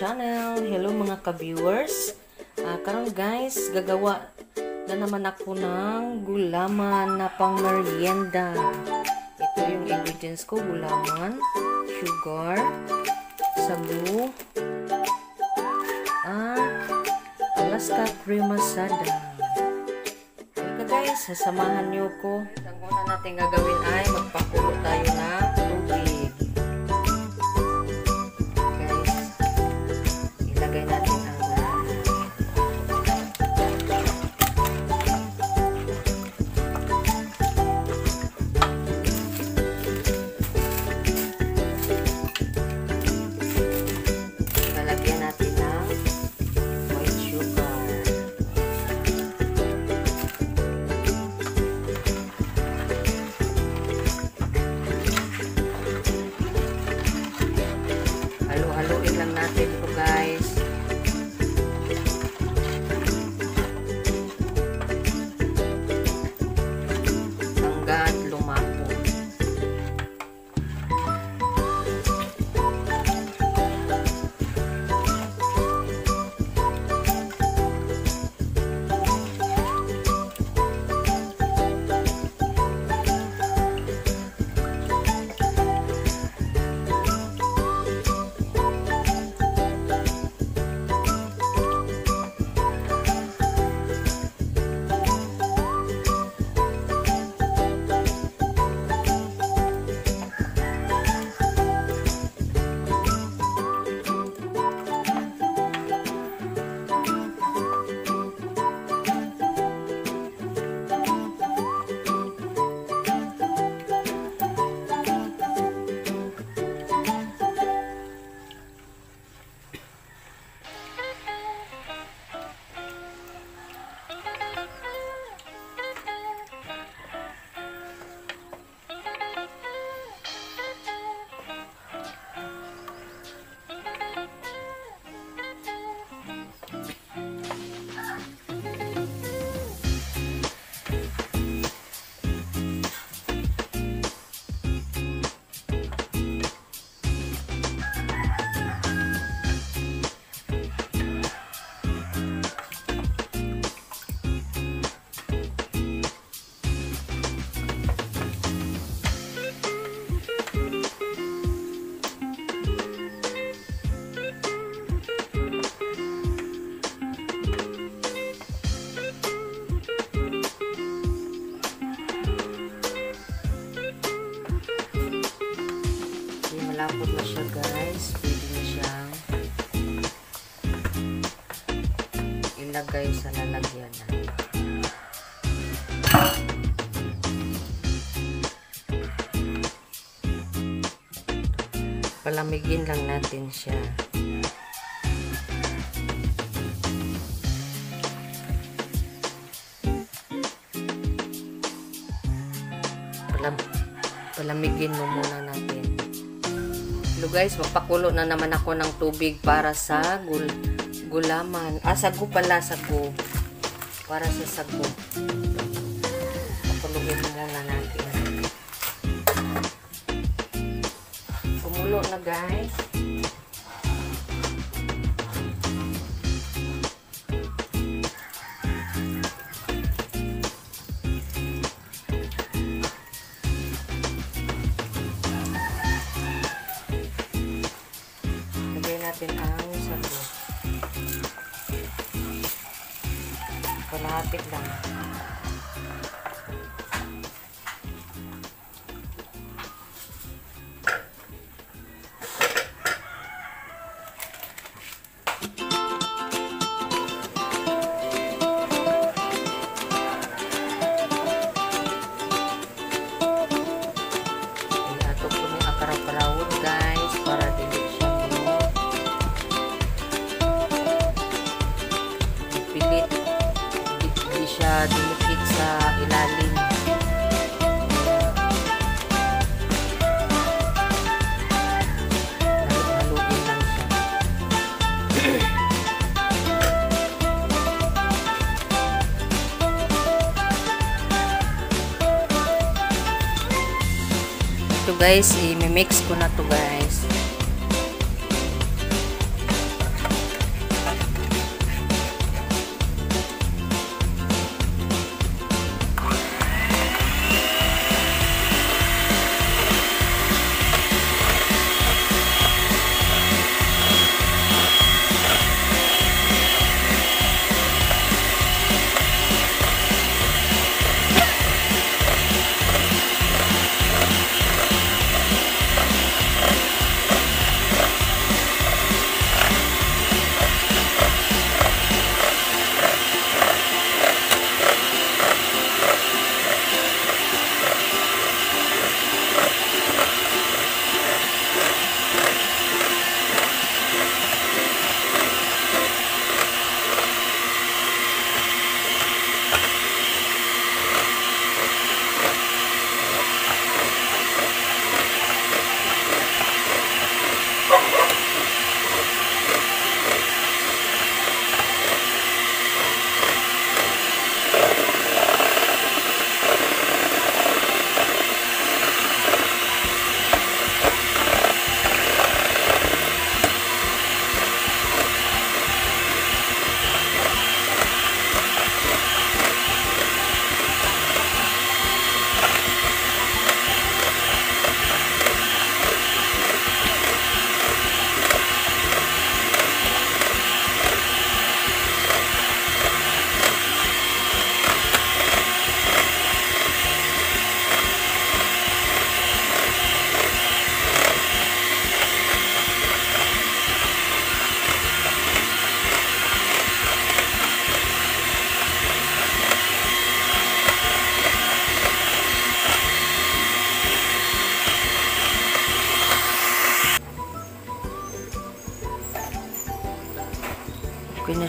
channel. Hello mga ka-viewers. Uh, karon guys, gagawa na naman ako ng gulaman na pang merienda. Ito yung ingredients ko. Gulaman, sugar, sabu, at Alaska cream masada. Ika guys, sasamahan niyo ko. Ang una natin gagawin ay magpakulo tayo na Palamigin lang natin siya. Palam palamigin mo muna natin. Hello guys, magpakulo na naman ako ng tubig para sa gul gulaman. Ah, sago pala, sago. Para sa sago. Pakulugin muna natin. Na guys. Lagay natin ang sago. Kalahapit lang. Guys i-mix ko na to guys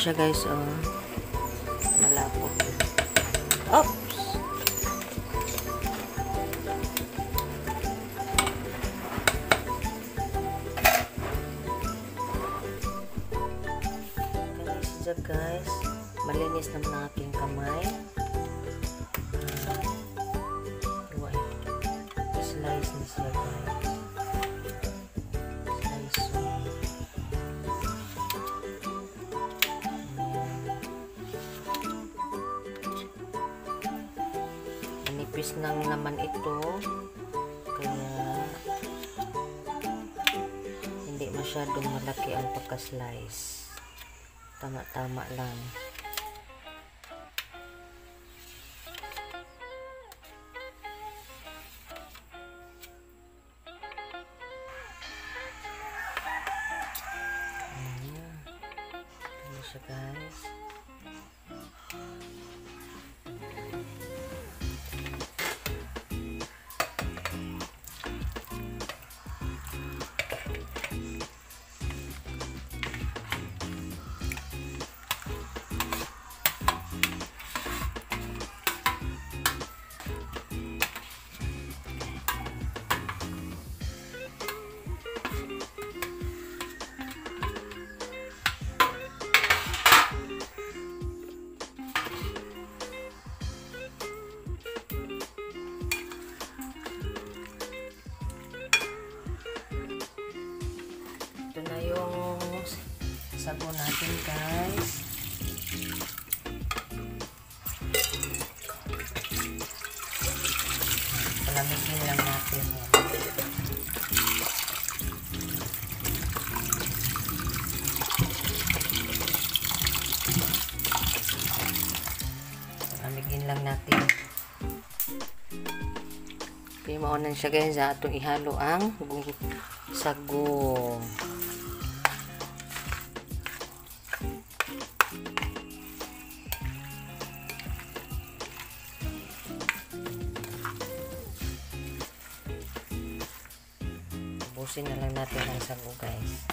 siya guys, oh. Malabo. Oops! Siya guys. Malinis naman aking kamay. Manipis lang naman ito. Kaya hindi masyadong malaki ang pagka-slice. Tama-tama lang. Natin guys. Palamigin lang natin yan. Palamigin lang natin. Okay, maunan siya guys sa atong ihalo ang sago. Ubusin na lang natin ang sago guys.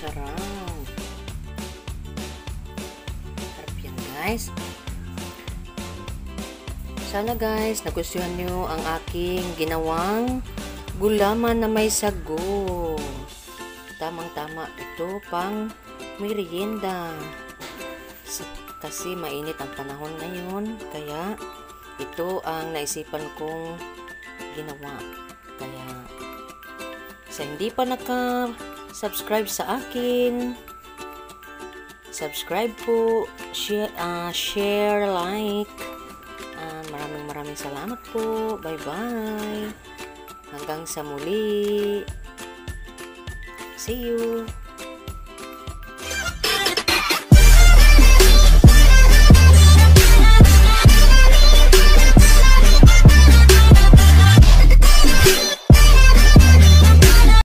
Yan, masarap. Sarap yan, guys. Sana guys, nagustuhan nyo ang aking ginawang gulaman na may sago. Tamang-tama ito pang merienda. Kasi mainit ang panahon ngayon, kaya ito ang naisipan kong ginawa. Kaya sa hindi pa naka-subscribe sa akin, subscribe po, share, ah, share like. Ah, maraming maraming salamat po. Bye-bye. Hanggang sa muli. See you.